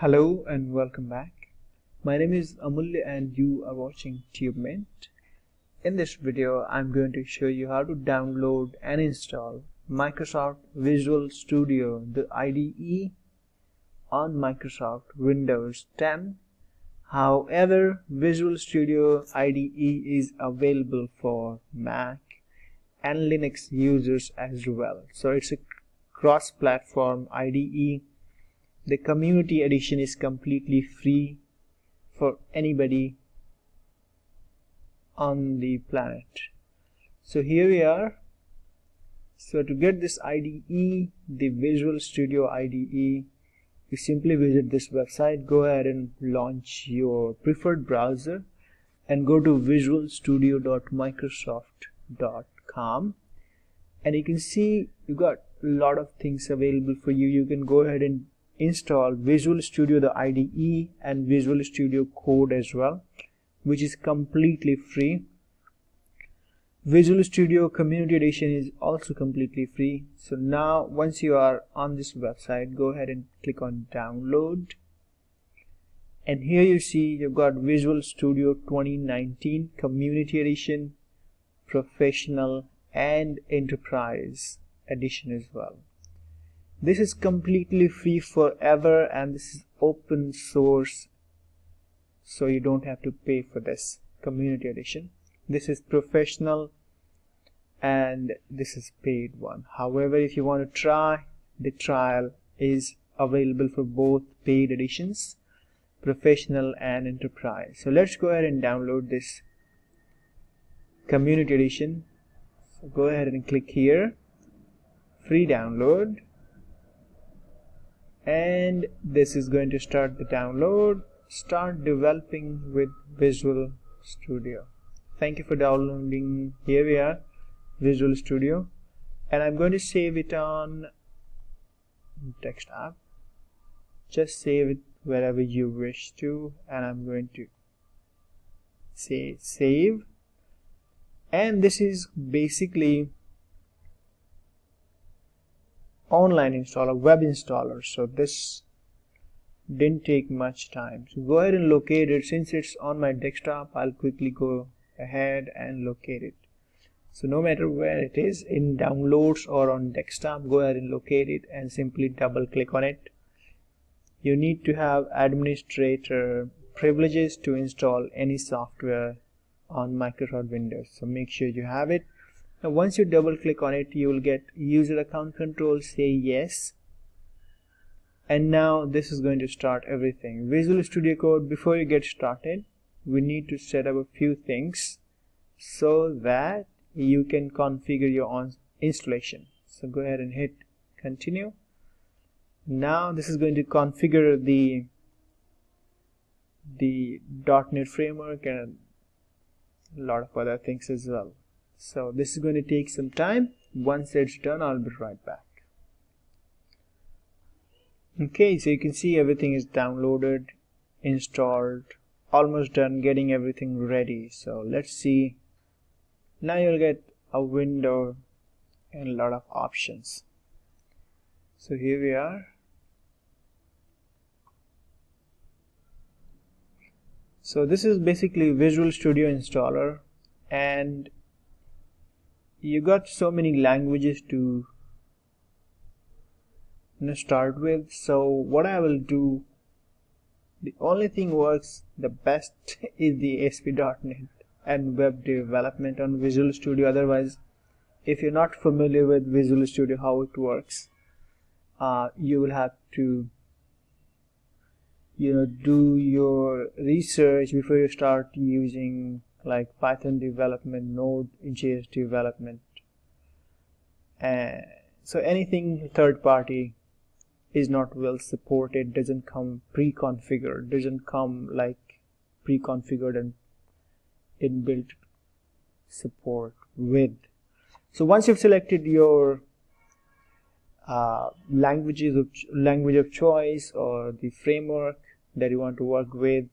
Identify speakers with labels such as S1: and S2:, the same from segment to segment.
S1: Hello and welcome back. My name is Amulya and you are watching TubeMint. In this video I'm going to show you how to download and install Microsoft Visual Studio, the IDE on Microsoft Windows 10. However, Visual Studio IDE is available for Mac and Linux users as well. So it's a cross-platform IDE the community edition is completely free for anybody on the planet. So here we are. So to get this IDE the Visual Studio IDE you simply visit this website go ahead and launch your preferred browser and go to visualstudio.microsoft.com and you can see you got a lot of things available for you. You can go ahead and install Visual Studio the IDE and Visual Studio Code as well which is completely free. Visual Studio Community Edition is also completely free. So now once you are on this website go ahead and click on download. And here you see you've got Visual Studio 2019 Community Edition Professional and Enterprise Edition as well this is completely free forever and this is open source so you don't have to pay for this community edition. This is professional and this is paid one. However if you want to try the trial is available for both paid editions professional and enterprise. So let's go ahead and download this community edition. So go ahead and click here. Free download and this is going to start the download. Start developing with Visual Studio. Thank you for downloading. Here we are Visual Studio. And I'm going to save it on text app just save it wherever you wish to and I'm going to say save. And this is basically online installer web installer. So this didn't take much time. So go ahead and locate it. Since it's on my desktop I'll quickly go ahead and locate it. So no matter where it is in downloads or on desktop go ahead and locate it and simply double click on it. You need to have administrator privileges to install any software on Microsoft Windows. So make sure you have it now once you double click on it you will get user account control say yes. And now this is going to start everything. Visual Studio Code before you get started we need to set up a few things so that you can configure your own installation. So go ahead and hit continue. Now this is going to configure the the .NET framework and a lot of other things as well so this is going to take some time. Once it's done I'll be right back. Okay so you can see everything is downloaded installed almost done getting everything ready. So let's see. Now you'll get a window and a lot of options. So here we are. So this is basically Visual Studio installer and you got so many languages to you know, start with. So what I will do the only thing works the best is the ASP.NET and web development on Visual Studio. Otherwise if you're not familiar with Visual Studio how it works uh, you will have to you know do your research before you start using like Python development, Node.js development. Uh, so anything third party is not well supported, doesn't come pre-configured, doesn't come like pre-configured and inbuilt support with. So once you've selected your uh, languages of language of choice or the framework that you want to work with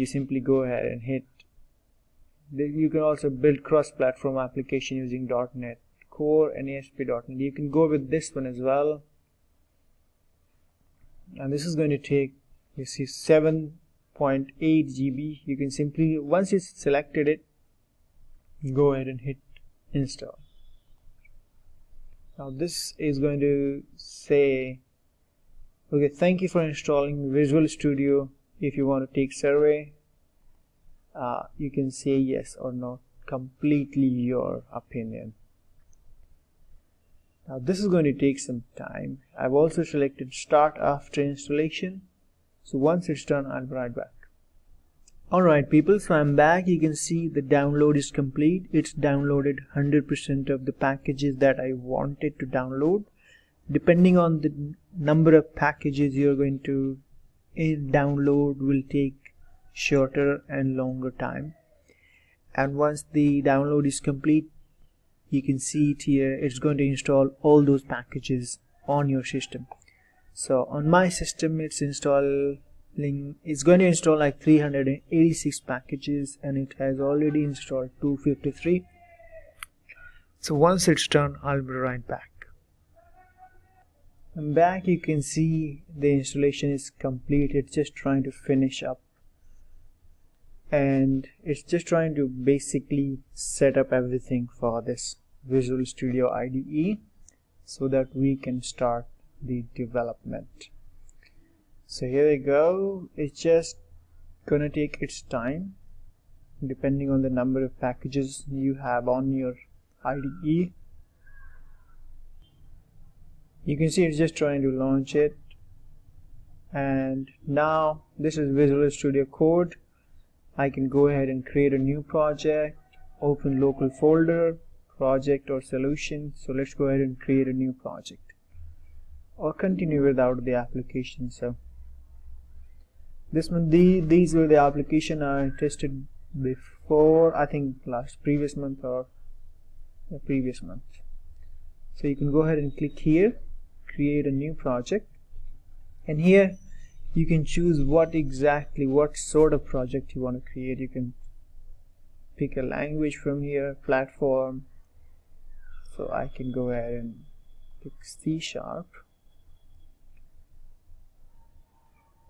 S1: you simply go ahead and hit you can also build cross-platform application using .NET Core and ASP.NET you can go with this one as well. And this is going to take you see 7.8 GB you can simply once you selected it go ahead and hit install. Now this is going to say okay thank you for installing Visual Studio if you want to take survey uh, you can say yes or no completely your opinion now this is going to take some time I've also selected start after installation so once it's done I'll be right back Alright people, so I'm back. You can see the download is complete. It's downloaded 100% of the packages that I wanted to download. Depending on the number of packages you're going to download will take shorter and longer time. And once the download is complete, you can see it here. It's going to install all those packages on your system. So on my system, it's installing it's going to install like 386 packages and it has already installed 253 so once it's done I'll be right back back you can see the installation is complete. It's just trying to finish up. And it's just trying to basically set up everything for this Visual Studio IDE so that we can start the development. So here we go. It's just gonna take its time depending on the number of packages you have on your IDE you can see it's just trying to launch it. And now this is Visual Studio Code. I can go ahead and create a new project open local folder project or solution. So let's go ahead and create a new project. Or continue without the application so. This month the, these were the application I tested before I think last previous month or the previous month. So you can go ahead and click here create a new project. And here you can choose what exactly what sort of project you want to create. You can pick a language from here platform. So I can go ahead and pick C sharp.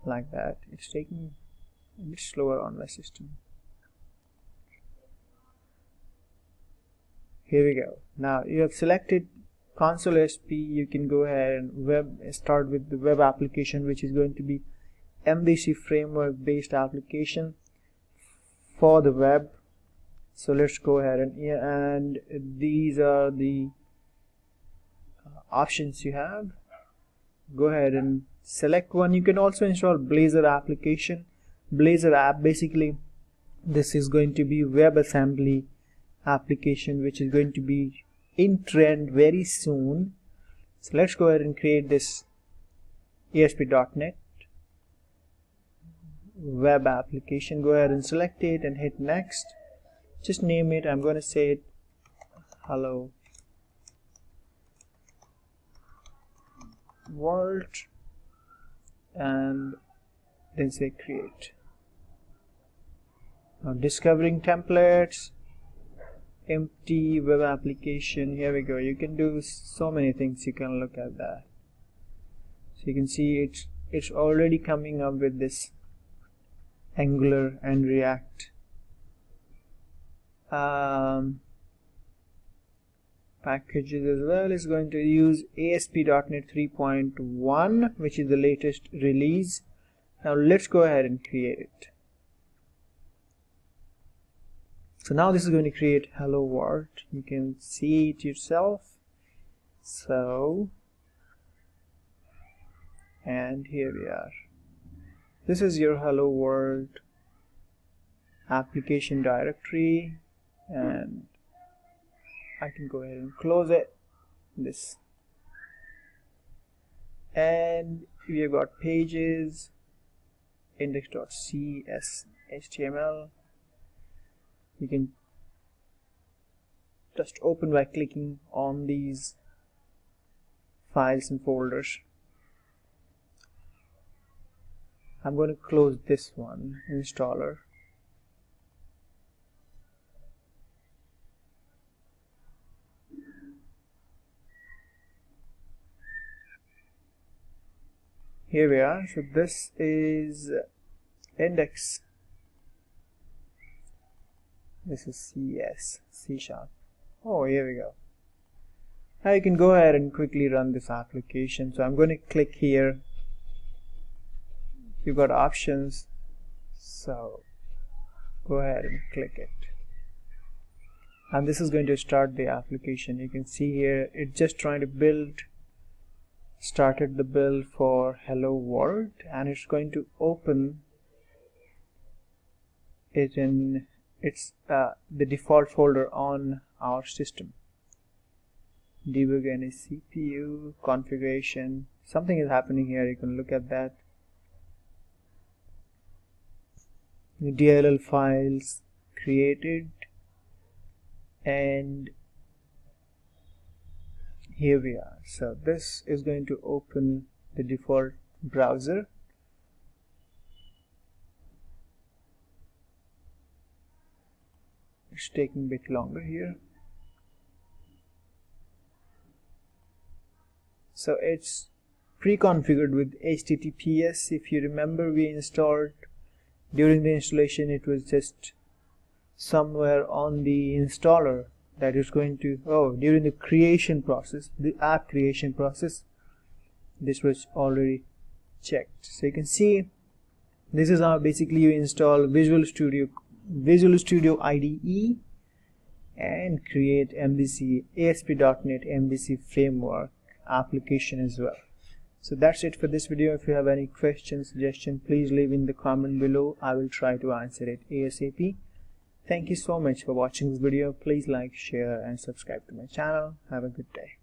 S1: Like that. It's taking a bit slower on my system. Here we go. Now you have selected console SP you can go ahead and web start with the web application which is going to be MVC framework based application for the web. So let's go ahead and and these are the uh, options you have. Go ahead and select one. You can also install blazor application. Blazor app basically this is going to be WebAssembly application which is going to be in trend very soon. So let's go ahead and create this ASP.NET web application. Go ahead and select it and hit next. Just name it. I'm going to say it. Hello. World and then say create. Now discovering templates empty web application. Here we go. You can do so many things. You can look at that. So you can see it's it's already coming up with this angular and react. Um, packages as well is going to use ASP.NET 3.1 which is the latest release. Now let's go ahead and create it so now this is going to create hello world. You can see it yourself. So and here we are. This is your hello world application directory and I can go ahead and close it this. And we have got pages index.cs html you can just open by clicking on these files and folders. I'm going to close this one installer. Here we are. So this is index this is CS C sharp. Oh here we go. Now you can go ahead and quickly run this application. So I'm going to click here. You've got options. So go ahead and click it. And this is going to start the application. You can see here it's just trying to build started the build for hello world and it's going to open it in it's uh, the default folder on our system. Debug any CPU configuration something is happening here you can look at that. The DLL files created and here we are. So this is going to open the default browser it's taking a bit longer here. So it's pre-configured with HTTPS if you remember we installed during the installation it was just somewhere on the installer that is going to oh during the creation process the app creation process this was already checked. So you can see this is how basically you install Visual Studio Visual Studio IDE and create MVC ASP.NET MVC framework application as well. So that's it for this video. If you have any questions suggestion please leave in the comment below. I will try to answer it asap thank you so much for watching this video. Please like share and subscribe to my channel. Have a good day